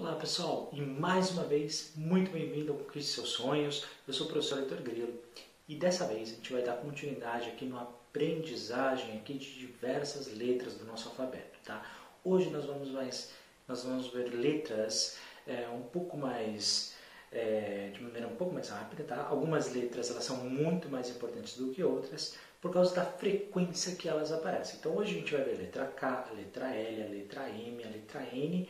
Olá pessoal, e mais uma vez, muito bem-vindo ao Conquiste Seus Sonhos. Eu sou o professor Heitor Grilo e dessa vez a gente vai dar continuidade aqui no aprendizagem aqui de diversas letras do nosso alfabeto. Tá? Hoje nós vamos, mais, nós vamos ver letras é, um pouco mais, é, de maneira um pouco mais rápida. Tá? Algumas letras elas são muito mais importantes do que outras por causa da frequência que elas aparecem. Então hoje a gente vai ver a letra K, a letra L, a letra M, a letra N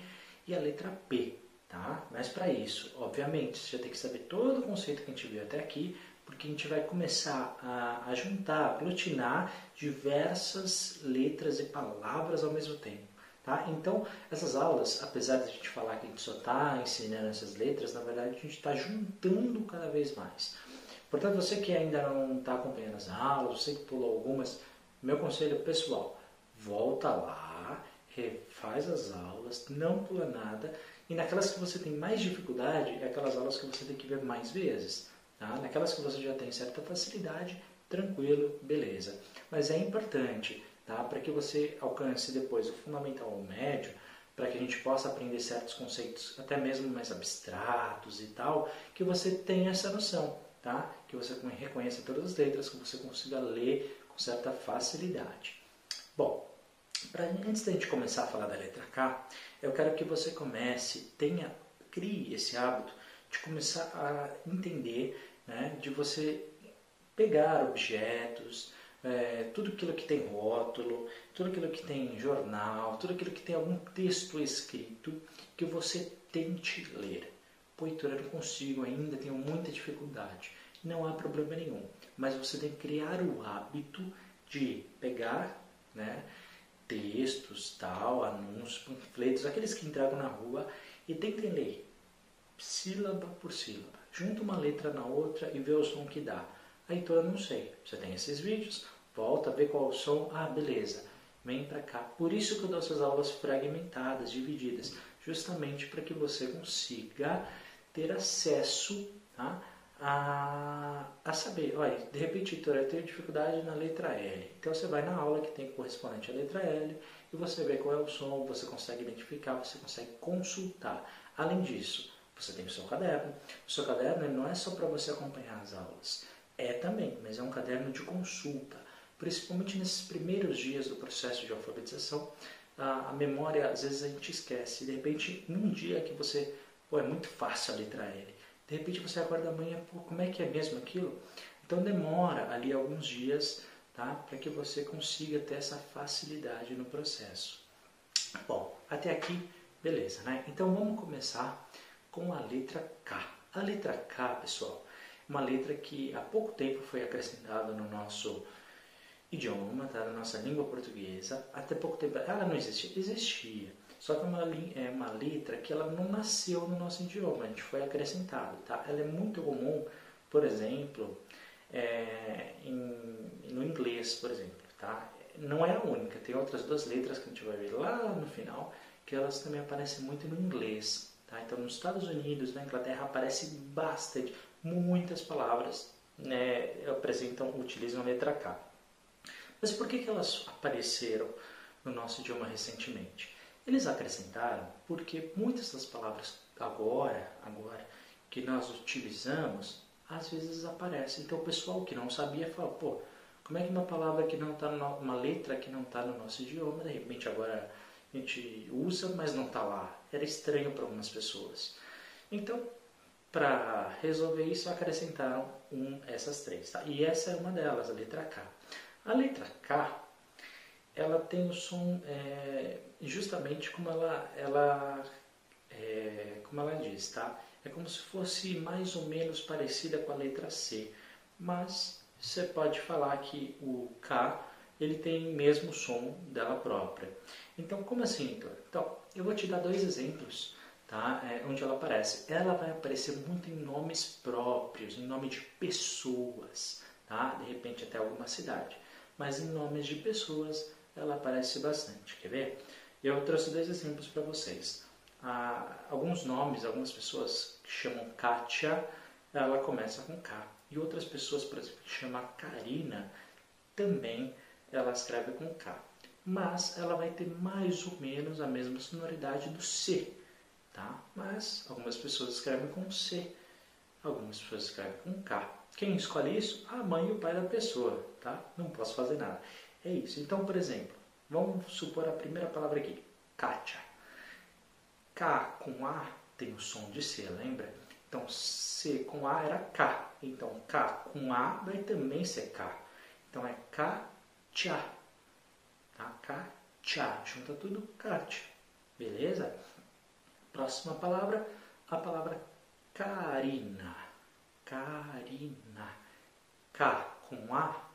e a letra P, tá? Mas para isso, obviamente, você já tem que saber todo o conceito que a gente viu até aqui, porque a gente vai começar a, a juntar, a aglutinar diversas letras e palavras ao mesmo tempo. Tá? Então, essas aulas, apesar de a gente falar que a gente só está ensinando essas letras, na verdade a gente está juntando cada vez mais. Portanto, você que ainda não está acompanhando as aulas, você que pulou algumas, meu conselho pessoal, volta lá, refaz as aulas, não pula nada. E naquelas que você tem mais dificuldade, é aquelas aulas que você tem que ver mais vezes. Tá? Naquelas que você já tem certa facilidade, tranquilo, beleza. Mas é importante tá? para que você alcance depois o fundamental ou médio, para que a gente possa aprender certos conceitos, até mesmo mais abstratos e tal, que você tenha essa noção, tá? que você reconheça todas as letras, que você consiga ler com certa facilidade. Bom, Pra, antes da gente começar a falar da letra K, eu quero que você comece, tenha, crie esse hábito de começar a entender, né, de você pegar objetos, é, tudo aquilo que tem rótulo, tudo aquilo que tem jornal, tudo aquilo que tem algum texto escrito, que você tente ler. Heitor, eu não consigo ainda, tenho muita dificuldade. Não há problema nenhum, mas você tem que criar o hábito de pegar, né, textos, tal, anúncios, panfletos, aqueles que entregam na rua e tentem ler sílaba por sílaba. Junta uma letra na outra e vê o som que dá. Aí então eu não sei. Você tem esses vídeos, volta, vê qual é o som, ah, beleza, vem para cá. Por isso que eu dou essas aulas fragmentadas, divididas, justamente para que você consiga ter acesso tá, a, a saber, olha, de repente, Heitor, eu tenho dificuldade na letra L. Então você vai na aula que tem correspondente à letra L e você vê qual é o som, você consegue identificar, você consegue consultar. Além disso, você tem o seu caderno. O seu caderno não é só para você acompanhar as aulas, é também, mas é um caderno de consulta. Principalmente nesses primeiros dias do processo de alfabetização, a, a memória às vezes a gente esquece. De repente, num dia que você, pô, é muito fácil a letra L de repente você acorda amanhã, pô, como é que é mesmo aquilo? Então demora ali alguns dias tá? para que você consiga ter essa facilidade no processo. Bom, até aqui, beleza, né? Então vamos começar com a letra K. A letra K, pessoal, é uma letra que há pouco tempo foi acrescentada no nosso idioma, tá? na nossa língua portuguesa. Até pouco tempo ela não existia, existia, só que é uma, é uma letra que ela não nasceu no nosso idioma, a gente foi acrescentado. Tá? Ela é muito comum, por exemplo, é, em, no inglês, por exemplo. Tá? Não é a única, tem outras duas letras que a gente vai ver lá no final, que elas também aparecem muito no inglês. Tá? Então, nos Estados Unidos, na Inglaterra, aparece bastante, muitas palavras né, apresentam, utilizam a letra K. Mas por que, que elas apareceram no nosso idioma recentemente? Eles acrescentaram porque muitas das palavras agora, agora que nós utilizamos, às vezes aparecem. Então o pessoal que não sabia fala, pô, como é que uma palavra que não está uma letra que não está no nosso idioma, de repente agora a gente usa, mas não está lá. Era estranho para algumas pessoas. Então, para resolver isso, acrescentaram um, essas três. Tá? E essa é uma delas, a letra K. A letra K ela tem o som é, justamente como ela, ela, é, como ela diz, tá? É como se fosse mais ou menos parecida com a letra C, mas você pode falar que o K ele tem mesmo som dela própria. Então, como assim, Heitor? Então, eu vou te dar dois exemplos, tá? É, onde ela aparece. Ela vai aparecer muito em nomes próprios, em nome de pessoas, tá? De repente até alguma cidade. Mas em nomes de pessoas ela aparece bastante. Quer ver? Eu trouxe dois exemplos para vocês. Alguns nomes, algumas pessoas que chamam Kátia, ela começa com K. E outras pessoas, por exemplo, que chamam Karina, também ela escreve com K. Mas ela vai ter mais ou menos a mesma sonoridade do C. Tá? Mas algumas pessoas escrevem com C, algumas pessoas escrevem com K. Quem escolhe isso? A mãe e o pai da pessoa, tá? Não posso fazer nada. É isso. Então, por exemplo, vamos supor a primeira palavra aqui, Kátia. K com A tem o som de C, lembra? Então, C com A era K. Então, K com A vai também ser K. Então, é Kátia. Tá? Kátia. Junta tudo, Kátia. Beleza? Próxima palavra, a palavra Karina. Karina. K com A.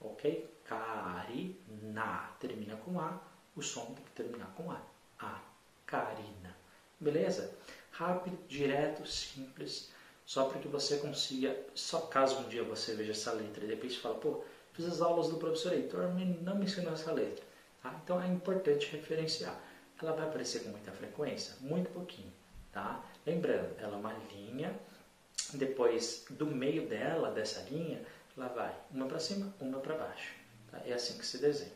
Ok? Karina. Termina com A. O som tem que terminar com A. A. Karina. Beleza? Rápido, direto, simples. Só para que você consiga, só caso um dia você veja essa letra e depois fala, pô, fiz as aulas do professor Heitor, não me ensinou essa letra. Tá? Então é importante referenciar. Ela vai aparecer com muita frequência? Muito pouquinho. Tá? Lembrando, ela é uma linha, depois do meio dela, dessa linha, ela vai uma para cima, uma para baixo. Tá? É assim que se desenha.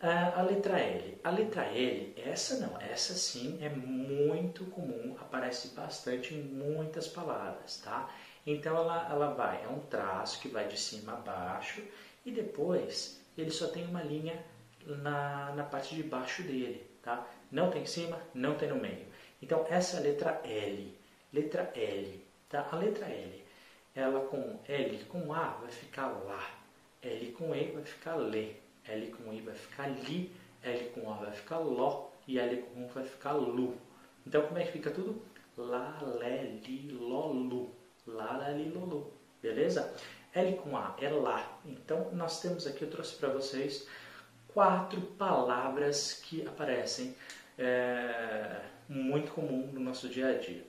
Ah, a letra L. A letra L, essa não, essa sim é muito comum, aparece bastante em muitas palavras, tá? Então ela, ela vai, é um traço que vai de cima a baixo e depois ele só tem uma linha na, na parte de baixo dele, tá? Não tem em cima, não tem no meio. Então essa é a letra L, letra L, tá? A letra L, ela com L com A vai ficar lá, L com E vai ficar lê. L com I vai ficar li, L com A vai ficar ló e L com U vai ficar lu. Então como é que fica tudo? Lá, lé, li, ló, lu. Lá, lé, li, ló, lu. Beleza? L com A é lá. Então nós temos aqui, eu trouxe para vocês quatro palavras que aparecem é, muito comum no nosso dia a dia.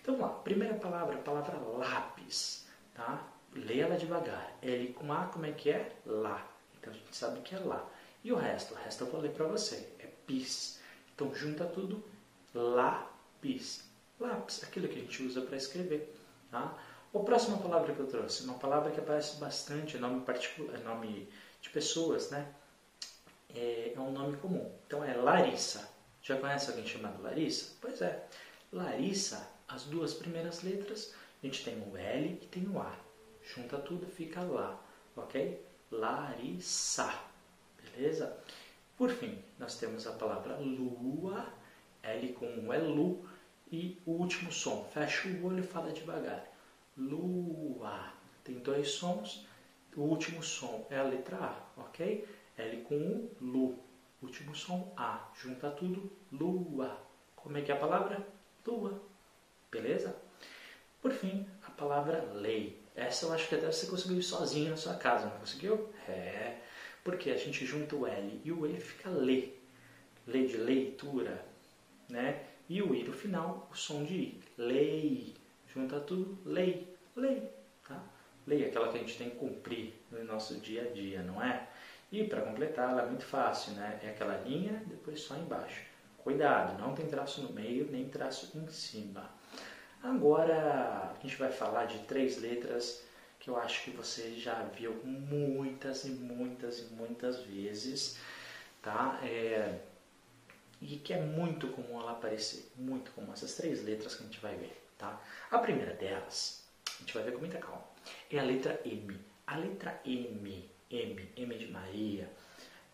Então vamos lá. Primeira palavra, a palavra lápis. Tá? Leia ela devagar. L com A, como é que é? Lá. Então a gente sabe que é lá. E o resto? O resto eu vou ler para você. É pis. Então junta tudo. Lápis. Lápis, aquilo que a gente usa para escrever. Tá? A próxima palavra que eu trouxe, uma palavra que aparece bastante, é nome particular, é nome de pessoas, né? É, é um nome comum. Então é Larissa. Já conhece alguém chamado Larissa? Pois é. Larissa, as duas primeiras letras, a gente tem o L e tem o A. Junta tudo, fica lá, ok? Larissa. Beleza? Por fim, nós temos a palavra lua, L com um é lu, e o último som. Fecha o olho e fala devagar. Lua. Tem dois sons. O último som é a letra A, ok? L com um, lu. Último som A. Junta tudo, lua. Como é que é a palavra? Lua. Beleza? Por fim, a palavra lei. Essa eu acho que até você conseguiu sozinho na sua casa, não conseguiu? É, porque a gente junta o L e o E fica lê. Lê de leitura, né? E o I no final, o som de I. Lei. Junta tudo, lei. Lei, tá? Lei é aquela que a gente tem que cumprir no nosso dia a dia, não é? E para completar, ela é muito fácil, né? É aquela linha, depois só embaixo. Cuidado, não tem traço no meio, nem traço em cima. Agora a gente vai falar de três letras que eu acho que você já viu muitas e muitas e muitas vezes, tá? É, e que é muito comum ela aparecer, muito comum, essas três letras que a gente vai ver, tá? A primeira delas, a gente vai ver com muita calma, é a letra M. A letra M, M, M de Maria,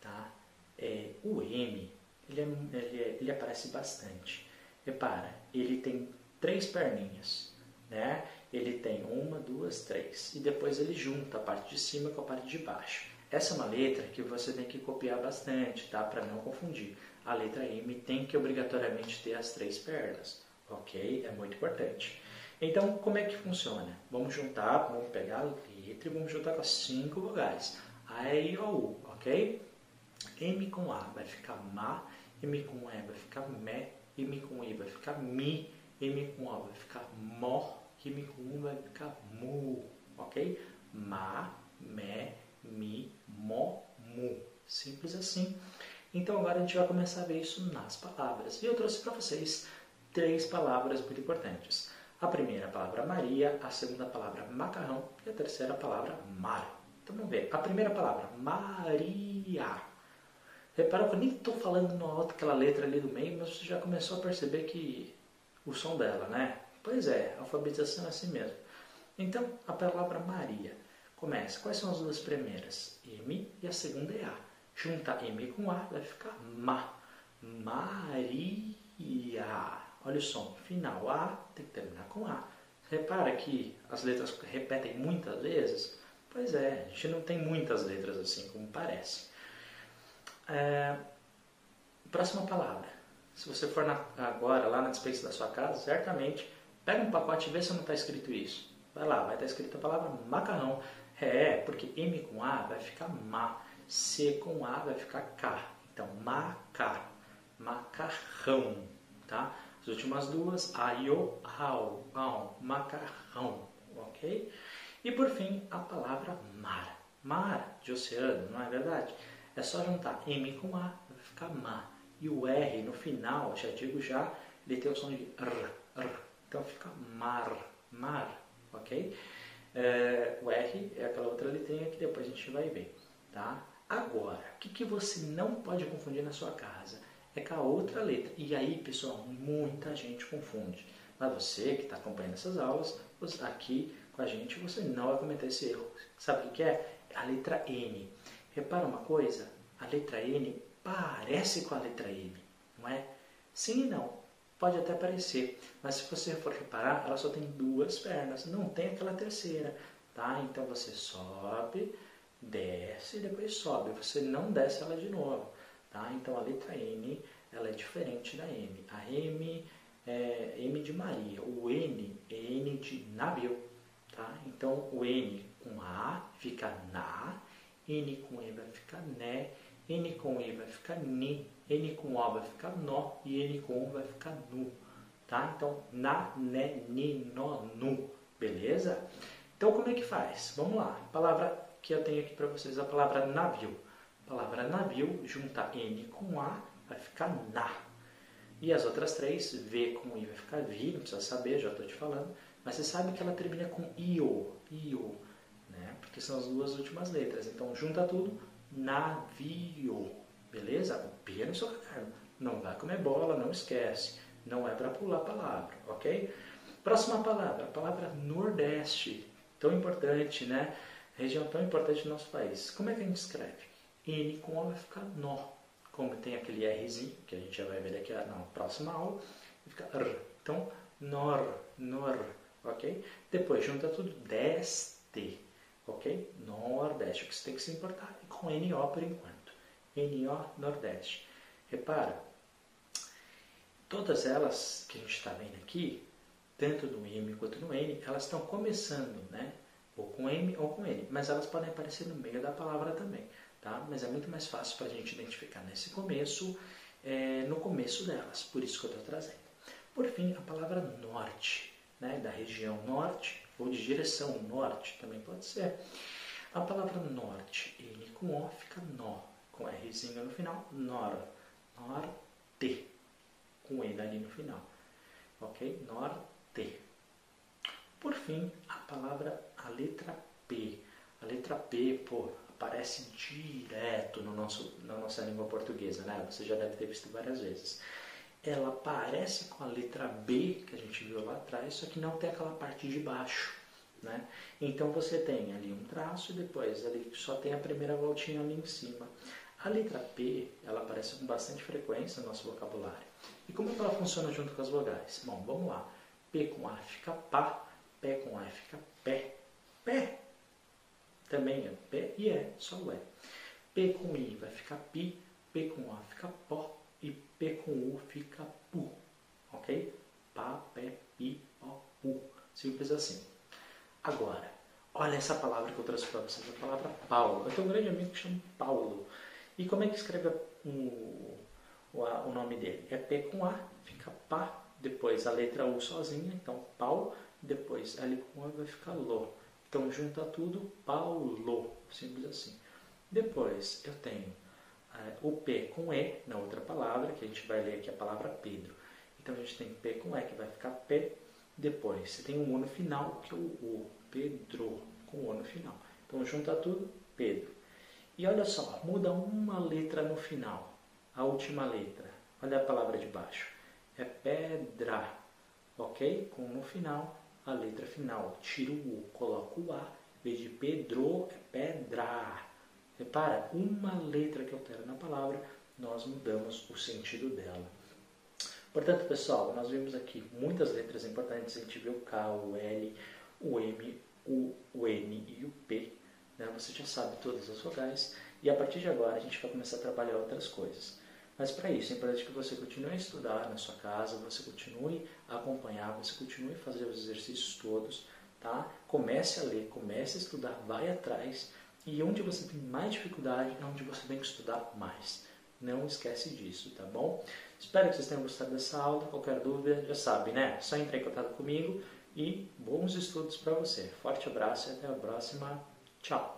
tá? É, o M, ele, é, ele, é, ele aparece bastante. Repara, ele tem três perninhas, né? Ele tem uma, duas, três. E depois ele junta a parte de cima com a parte de baixo. Essa é uma letra que você tem que copiar bastante, tá? Para não confundir. A letra M tem que obrigatoriamente ter as três pernas, ok? É muito importante. Então, como é que funciona? Vamos juntar, vamos pegar a letra e vamos juntar com as cinco vogais. A, E, I, O, U, ok? M com A vai ficar Ma, M com E vai ficar Me, M com I vai ficar Mi, M com A vai ficar mó, M com U vai ficar mu, ok? Ma, me, mi, mo, mu. Simples assim. Então agora a gente vai começar a ver isso nas palavras. E eu trouxe para vocês três palavras muito importantes. A primeira palavra Maria, a segunda palavra macarrão e a terceira palavra mar. Então vamos ver. A primeira palavra Maria. Repara que eu nem estou falando nota aquela letra ali do meio, mas você já começou a perceber que o som dela, né? Pois é, alfabetização é assim mesmo. Então, a palavra Maria começa. Quais são as duas primeiras? M e a segunda é A. Junta M com A, vai ficar Ma. Maria. Olha o som. Final A tem que terminar com A. Repara que as letras repetem muitas vezes? Pois é, a gente não tem muitas letras assim como parece. É, próxima palavra. Se você for na, agora lá na dispensa da sua casa, certamente pega um pacote e vê se não está escrito isso. Vai lá, vai estar tá escrita a palavra macarrão. É, porque M com A vai ficar ma, C com A vai ficar K. Então, macar, macarrão, tá? As últimas duas, a, o, ao, ao, macarrão, ok? E por fim, a palavra mar. Mar de oceano, não é verdade? É só juntar M com A, vai ficar ma. E o R no final, já digo já, ele tem o som de R, R. Então fica mar, mar, ok? É, o R é aquela outra letrinha que depois a gente vai ver, tá? Agora, o que, que você não pode confundir na sua casa? É com a outra letra. E aí, pessoal, muita gente confunde. Mas você que está acompanhando essas aulas, aqui com a gente, você não vai cometer esse erro. Sabe o que é? É a letra N. Repara uma coisa, a letra N parece com a letra M, não é? Sim e não. Pode até parecer, mas se você for reparar, ela só tem duas pernas, não tem aquela terceira, tá? Então você sobe, desce e depois sobe. Você não desce ela de novo, tá? Então a letra N, ela é diferente da M. A M é M de Maria, o N é N de navio, tá? Então o N com A fica na, N com E vai ficar né, N com E vai ficar ni, N com O vai ficar nó e N com U vai ficar nu. Tá? Então, na, né, ni, nó, nu. Beleza? Então, como é que faz? Vamos lá. A palavra que eu tenho aqui para vocês, a palavra navio. A palavra navio, junta N com A, vai ficar na. E as outras três, V com I vai ficar vi, não precisa saber, já estou te falando. Mas você sabe que ela termina com IO, IO, né? porque são as duas últimas letras. Então, junta tudo, navio. Beleza? É no seu caderno. Não vai comer bola, não esquece. Não é para pular a palavra, ok? Próxima palavra, a palavra Nordeste. Tão importante, né? Região tão importante do nosso país. Como é que a gente escreve? N com O vai ficar nó. Como tem aquele Rzinho, que a gente já vai ver daqui na próxima aula, fica R. Então, nor, nor, ok? Depois junta tudo, deste ok? Nordeste, o que você tem que se importar é com NO por enquanto. NO Nordeste. Repara, todas elas que a gente está vendo aqui, tanto no M quanto no N, elas estão começando, né? Ou com M ou com N, mas elas podem aparecer no meio da palavra também, tá? Mas é muito mais fácil para a gente identificar nesse começo, é, no começo delas, por isso que eu estou trazendo. Por fim, a palavra norte, né? Da região norte, ou de direção norte, também pode ser. A palavra norte, N com O fica nó, com Rzinho no final, nor, norte, com E ali no final, ok? Norte. Por fim, a palavra, a letra P. A letra P, pô, aparece direto no nosso, na nossa língua portuguesa, né? Você já deve ter visto várias vezes ela parece com a letra B que a gente viu lá atrás, só que não tem aquela parte de baixo. Né? Então você tem ali um traço e depois ali só tem a primeira voltinha ali em cima. A letra P ela aparece com bastante frequência no nosso vocabulário. E como ela funciona junto com as vogais? Bom, vamos lá. P com A fica pá, P com A fica pé, pé. Também é pé e é, só o é. P com I vai ficar pi, P com A fica pó, e P com U fica PU. Ok? Pá, pé, pi, pó, pu. Simples assim. Agora, olha essa palavra que eu trouxe para vocês, a palavra Paulo. Eu tenho um grande amigo que chama Paulo. E como é que escreve o, o, o nome dele? É P com A, fica pá, depois a letra U sozinha, então Paulo, depois L com A vai ficar Lô. Então junta tudo, Paulo. Simples assim. Depois eu tenho o P com E na outra palavra, que a gente vai ler aqui a palavra Pedro. Então a gente tem P com E, que vai ficar P. Depois você tem um O no final, que é o O, Pedro, com O no final. Então junta tudo, Pedro. E olha só, muda uma letra no final. a última letra. Olha a palavra de baixo. É pedra, ok? Com no final a letra final. Tiro o U, coloco o A. Em vez de Pedro, é pedra. Repara, uma letra que altera na palavra, nós mudamos o sentido dela. Portanto, pessoal, nós vimos aqui muitas letras importantes. A gente viu o K, o L, o M, o, o N e o P. Né? Você já sabe todas as vogais. E a partir de agora a gente vai começar a trabalhar outras coisas. Mas para isso é importante que você continue a estudar na sua casa, você continue a acompanhar, você continue a fazer os exercícios todos, tá? Comece a ler, comece a estudar, vai atrás. E onde você tem mais dificuldade é onde você tem que estudar mais. Não esquece disso, tá bom? Espero que vocês tenham gostado dessa aula. Qualquer dúvida, já sabe, né? Só entrar em contato comigo e bons estudos para você. Forte abraço e até a próxima. Tchau!